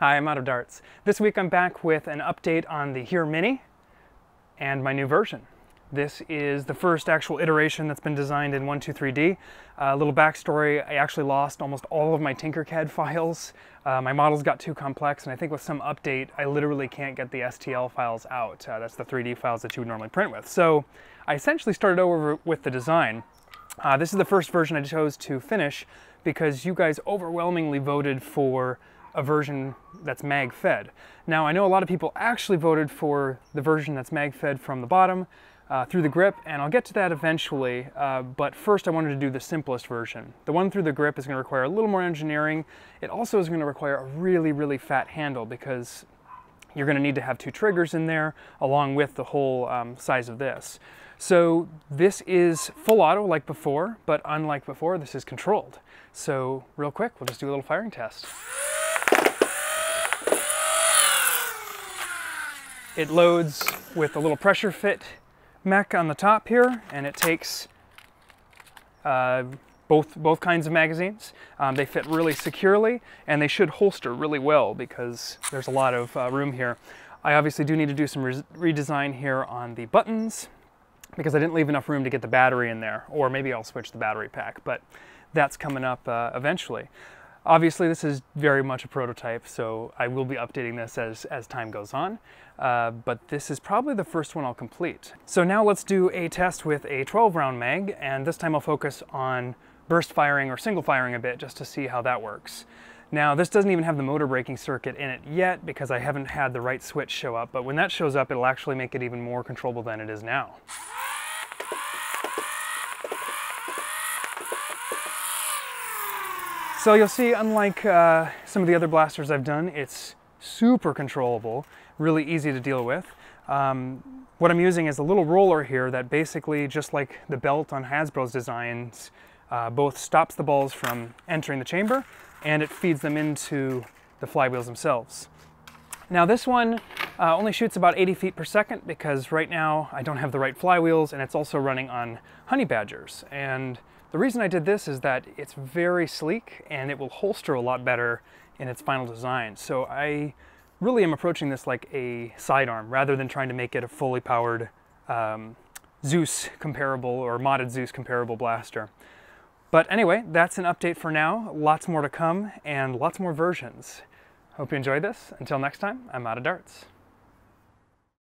Hi, I'm out of darts. This week I'm back with an update on the Here Mini and my new version. This is the first actual iteration that's been designed in 123D. A uh, little backstory, I actually lost almost all of my Tinkercad files. Uh, my models got too complex and I think with some update I literally can't get the STL files out. Uh, that's the 3D files that you would normally print with. So I essentially started over with the design. Uh, this is the first version I chose to finish because you guys overwhelmingly voted for a version that's mag fed. Now I know a lot of people actually voted for the version that's mag fed from the bottom uh, through the grip and I'll get to that eventually uh, but first I wanted to do the simplest version. The one through the grip is going to require a little more engineering. It also is going to require a really really fat handle because you're going to need to have two triggers in there along with the whole um, size of this. So this is full auto like before, but unlike before, this is controlled. So real quick, we'll just do a little firing test. It loads with a little pressure fit mech on the top here, and it takes uh, both, both kinds of magazines. Um, they fit really securely, and they should holster really well because there's a lot of uh, room here. I obviously do need to do some re redesign here on the buttons because I didn't leave enough room to get the battery in there, or maybe I'll switch the battery pack, but that's coming up uh, eventually. Obviously, this is very much a prototype, so I will be updating this as, as time goes on, uh, but this is probably the first one I'll complete. So now let's do a test with a 12 round mag, and this time I'll focus on burst firing or single firing a bit just to see how that works. Now this doesn't even have the motor braking circuit in it yet because I haven't had the right switch show up, but when that shows up it'll actually make it even more controllable than it is now. So you'll see, unlike uh, some of the other blasters I've done, it's super controllable, really easy to deal with. Um, what I'm using is a little roller here that basically, just like the belt on Hasbro's designs, uh, both stops the balls from entering the chamber and it feeds them into the flywheels themselves. Now this one uh, only shoots about 80 feet per second because right now I don't have the right flywheels and it's also running on honey badgers. And the reason I did this is that it's very sleek and it will holster a lot better in its final design. So I really am approaching this like a sidearm rather than trying to make it a fully powered um, Zeus comparable or modded Zeus comparable blaster. But anyway, that's an update for now. Lots more to come and lots more versions. Hope you enjoyed this. Until next time, I'm out of darts.